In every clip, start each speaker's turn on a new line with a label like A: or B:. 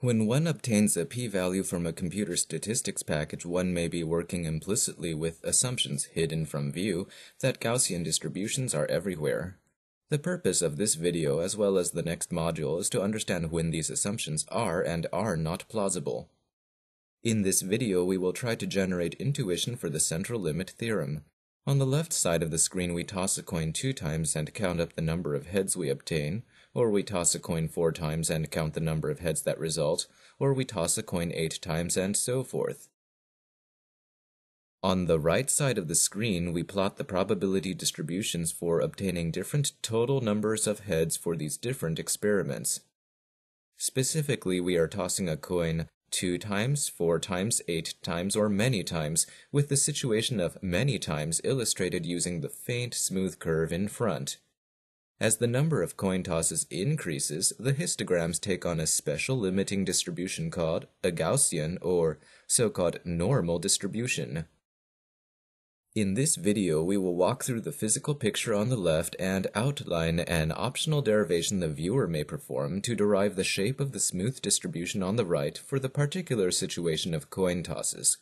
A: When one obtains a p-value from a computer statistics package, one may be working implicitly with assumptions hidden from view that Gaussian distributions are everywhere. The purpose of this video as well as the next module is to understand when these assumptions are and are not plausible. In this video, we will try to generate intuition for the central limit theorem. On the left side of the screen, we toss a coin two times and count up the number of heads we obtain, or we toss a coin four times and count the number of heads that result, or we toss a coin eight times and so forth. On the right side of the screen, we plot the probability distributions for obtaining different total numbers of heads for these different experiments. Specifically, we are tossing a coin two times, four times, eight times, or many times, with the situation of many times illustrated using the faint smooth curve in front. As the number of coin tosses increases, the histograms take on a special limiting distribution called a Gaussian or so-called normal distribution. In this video, we will walk through the physical picture on the left and outline an optional derivation the viewer may perform to derive the shape of the smooth distribution on the right for the particular situation of coin tosses.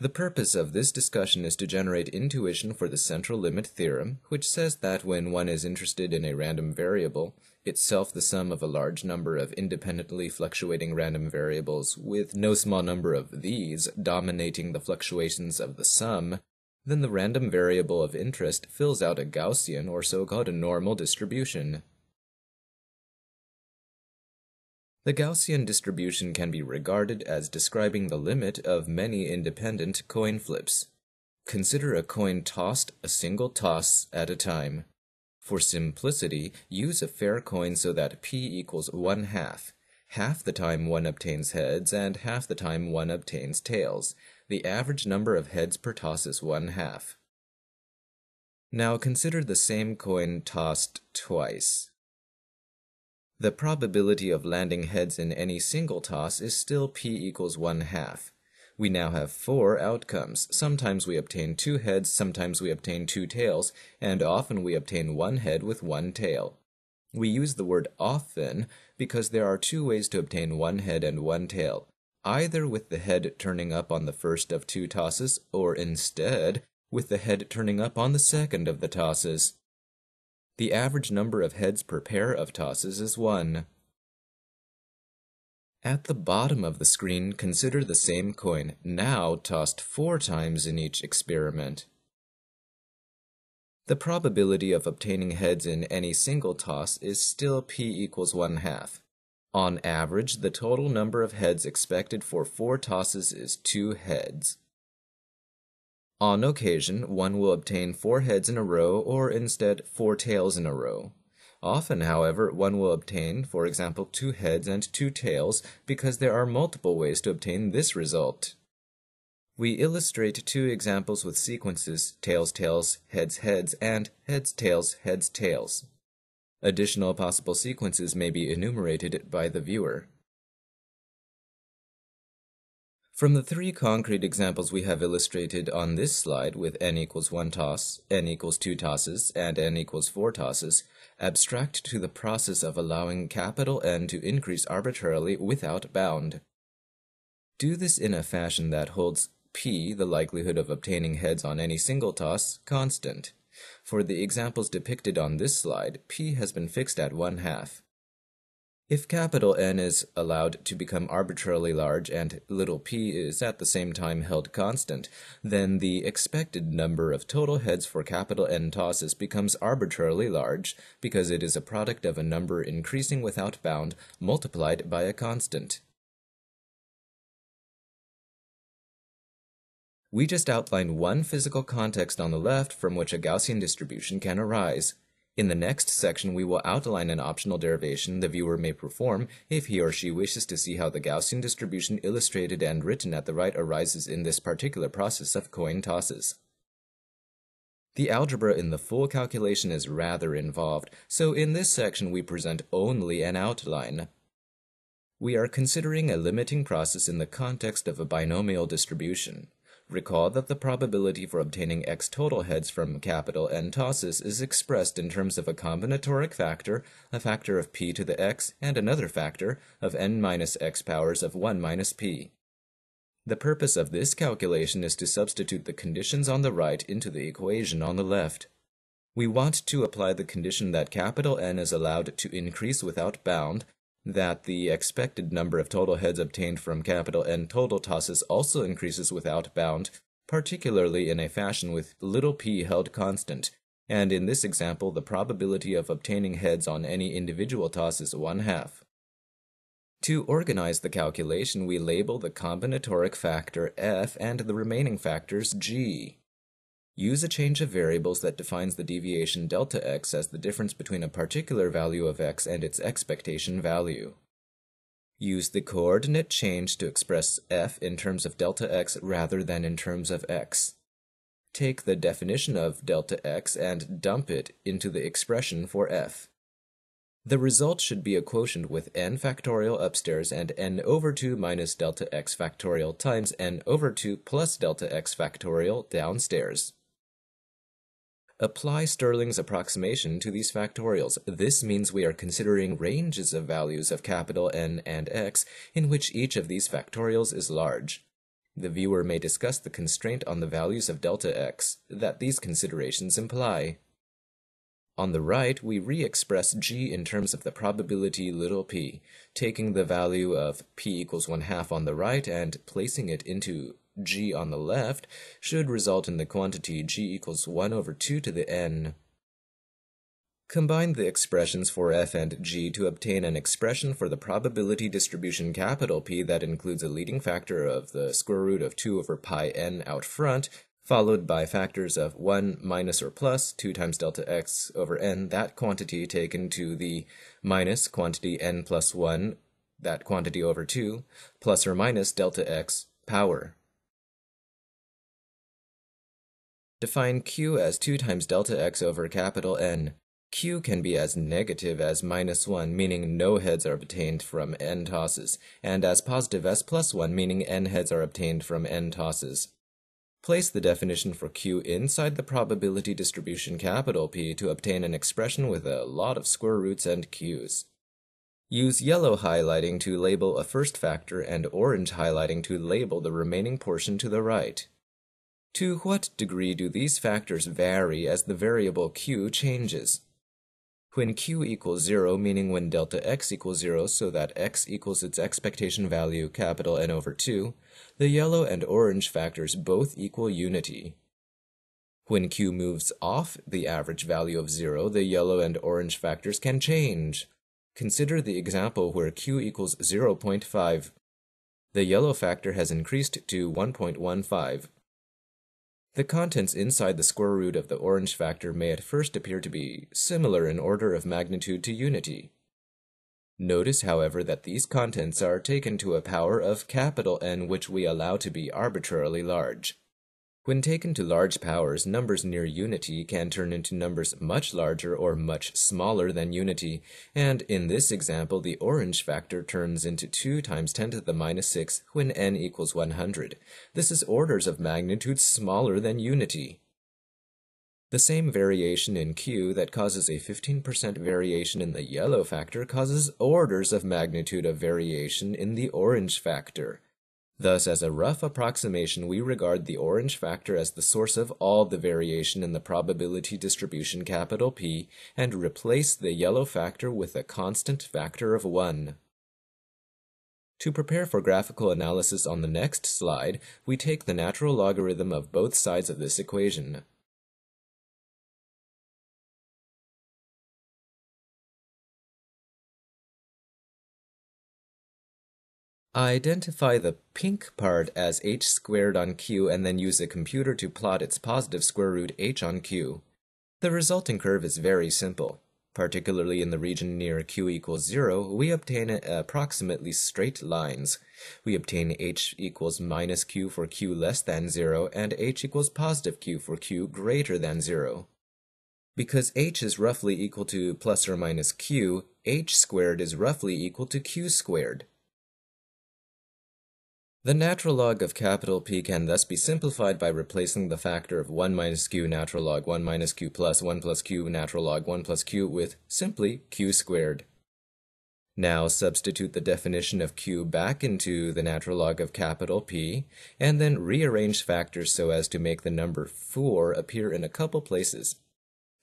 A: The purpose of this discussion is to generate intuition for the central limit theorem, which says that when one is interested in a random variable, itself the sum of a large number of independently fluctuating random variables with no small number of these dominating the fluctuations of the sum, then the random variable of interest fills out a Gaussian or so-called a normal distribution. The Gaussian distribution can be regarded as describing the limit of many independent coin flips. Consider a coin tossed a single toss at a time. For simplicity, use a fair coin so that p equals 1 half. Half the time one obtains heads and half the time one obtains tails. The average number of heads per toss is 1 half. Now consider the same coin tossed twice. The probability of landing heads in any single toss is still p equals 1 half. We now have four outcomes. Sometimes we obtain two heads, sometimes we obtain two tails, and often we obtain one head with one tail. We use the word often because there are two ways to obtain one head and one tail, either with the head turning up on the first of two tosses, or instead, with the head turning up on the second of the tosses. The average number of heads per pair of tosses is 1. At the bottom of the screen, consider the same coin, now tossed four times in each experiment. The probability of obtaining heads in any single toss is still p equals 1 half. On average, the total number of heads expected for four tosses is two heads. On occasion, one will obtain four heads in a row or instead four tails in a row. Often, however, one will obtain, for example, two heads and two tails because there are multiple ways to obtain this result. We illustrate two examples with sequences tails, tails, heads, heads, and heads, tails, heads, tails. Additional possible sequences may be enumerated by the viewer. From the three concrete examples we have illustrated on this slide with n equals 1 toss, n equals 2 tosses, and n equals 4 tosses, abstract to the process of allowing capital N to increase arbitrarily without bound. Do this in a fashion that holds p, the likelihood of obtaining heads on any single toss, constant. For the examples depicted on this slide, p has been fixed at 1 half. If capital N is allowed to become arbitrarily large and little p is at the same time held constant, then the expected number of total heads for capital N tosses becomes arbitrarily large because it is a product of a number increasing without bound multiplied by a constant. We just outlined one physical context on the left from which a Gaussian distribution can arise. In the next section, we will outline an optional derivation the viewer may perform if he or she wishes to see how the Gaussian distribution illustrated and written at the right arises in this particular process of coin tosses. The algebra in the full calculation is rather involved, so in this section we present only an outline. We are considering a limiting process in the context of a binomial distribution. Recall that the probability for obtaining x total heads from capital N tosses is expressed in terms of a combinatoric factor, a factor of p to the x, and another factor of n minus x powers of 1 minus p. The purpose of this calculation is to substitute the conditions on the right into the equation on the left. We want to apply the condition that capital N is allowed to increase without bound, that the expected number of total heads obtained from capital N total tosses also increases without bound, particularly in a fashion with little p held constant, and in this example the probability of obtaining heads on any individual toss is one half. To organize the calculation, we label the combinatoric factor f and the remaining factors g. Use a change of variables that defines the deviation delta x as the difference between a particular value of x and its expectation value. Use the coordinate change to express f in terms of delta x rather than in terms of x. Take the definition of delta x and dump it into the expression for f. The result should be a quotient with n factorial upstairs and n over 2 minus delta x factorial times n over 2 plus delta x factorial downstairs. Apply Stirling's approximation to these factorials. This means we are considering ranges of values of capital N and x in which each of these factorials is large. The viewer may discuss the constraint on the values of delta x that these considerations imply. On the right, we re-express g in terms of the probability little p, taking the value of p equals 1 half on the right and placing it into g on the left should result in the quantity g equals 1 over 2 to the n. Combine the expressions for f and g to obtain an expression for the probability distribution capital P that includes a leading factor of the square root of 2 over pi n out front followed by factors of 1 minus or plus 2 times delta x over n, that quantity taken to the minus quantity n plus 1, that quantity over 2, plus or minus delta x power. Define q as 2 times delta x over capital N. Q can be as negative as minus 1, meaning no heads are obtained from n tosses, and as positive as plus 1, meaning n heads are obtained from n tosses. Place the definition for Q inside the probability distribution capital P to obtain an expression with a lot of square roots and Q's. Use yellow highlighting to label a first factor and orange highlighting to label the remaining portion to the right. To what degree do these factors vary as the variable q changes? when q equals 0, meaning when delta x equals 0 so that x equals its expectation value capital N over 2, the yellow and orange factors both equal unity. When q moves off the average value of 0, the yellow and orange factors can change. Consider the example where q equals 0.5. The yellow factor has increased to 1.15. The contents inside the square root of the orange factor may at first appear to be similar in order of magnitude to unity. Notice, however, that these contents are taken to a power of capital N which we allow to be arbitrarily large. When taken to large powers, numbers near unity can turn into numbers much larger or much smaller than unity, and in this example the orange factor turns into 2 times 10 to the minus 6 when n equals 100. This is orders of magnitude smaller than unity. The same variation in Q that causes a 15% variation in the yellow factor causes orders of magnitude of variation in the orange factor. Thus, as a rough approximation, we regard the orange factor as the source of all the variation in the probability distribution capital P and replace the yellow factor with a constant factor of 1. To prepare for graphical analysis on the next slide, we take the natural logarithm of both sides of this equation. Identify the pink part as h squared on q and then use a computer to plot its positive square root h on q. The resulting curve is very simple. Particularly in the region near q equals 0, we obtain approximately straight lines. We obtain h equals minus q for q less than 0 and h equals positive q for q greater than 0. Because h is roughly equal to plus or minus q, h squared is roughly equal to q squared. The natural log of capital P can thus be simplified by replacing the factor of 1 minus q natural log 1 minus q plus 1 plus q natural log 1 plus q with simply q squared. Now substitute the definition of q back into the natural log of capital P, and then rearrange factors so as to make the number 4 appear in a couple places.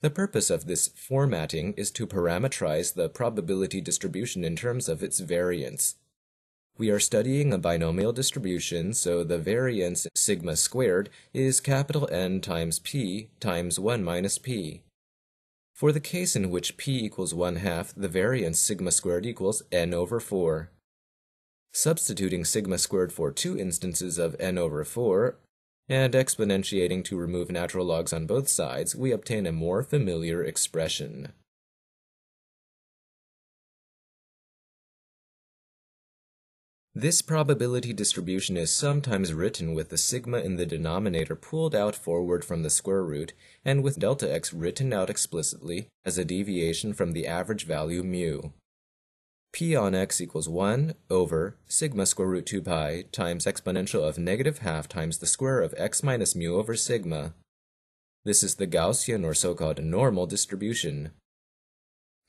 A: The purpose of this formatting is to parameterize the probability distribution in terms of its variance. We are studying a binomial distribution, so the variance sigma squared is capital N times p times 1 minus p. For the case in which p equals 1 half, the variance sigma squared equals n over 4. Substituting sigma squared for two instances of n over 4, and exponentiating to remove natural logs on both sides, we obtain a more familiar expression. This probability distribution is sometimes written with the sigma in the denominator pulled out forward from the square root and with delta x written out explicitly as a deviation from the average value mu. p on x equals 1 over sigma square root 2 pi times exponential of negative half times the square of x minus mu over sigma. This is the Gaussian or so-called normal distribution.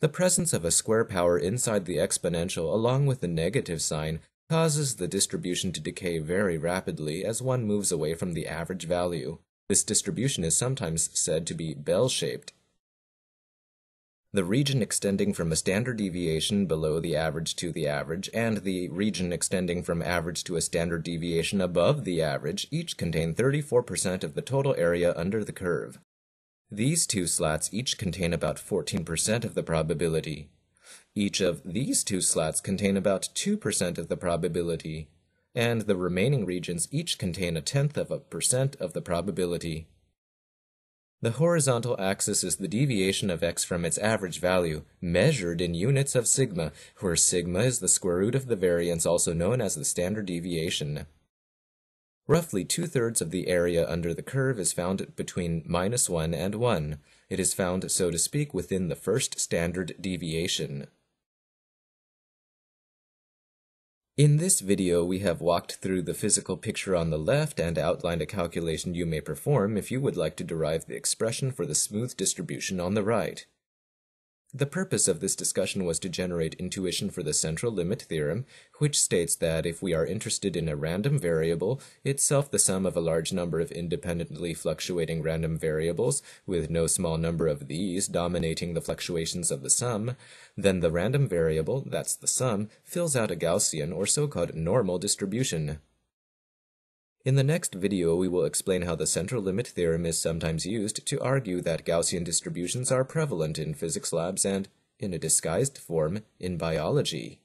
A: The presence of a square power inside the exponential along with the negative sign causes the distribution to decay very rapidly as one moves away from the average value. This distribution is sometimes said to be bell-shaped. The region extending from a standard deviation below the average to the average, and the region extending from average to a standard deviation above the average each contain 34% of the total area under the curve. These two slats each contain about 14% of the probability. Each of these two slats contain about 2% of the probability, and the remaining regions each contain a tenth of a percent of the probability. The horizontal axis is the deviation of x from its average value, measured in units of sigma, where sigma is the square root of the variance also known as the standard deviation. Roughly two-thirds of the area under the curve is found between minus 1 and 1. It is found, so to speak, within the first standard deviation. In this video, we have walked through the physical picture on the left and outlined a calculation you may perform if you would like to derive the expression for the smooth distribution on the right. The purpose of this discussion was to generate intuition for the central limit theorem, which states that if we are interested in a random variable, itself the sum of a large number of independently fluctuating random variables, with no small number of these dominating the fluctuations of the sum, then the random variable, that's the sum, fills out a Gaussian or so-called normal distribution. In the next video, we will explain how the central limit theorem is sometimes used to argue that Gaussian distributions are prevalent in physics labs and, in a disguised form, in biology.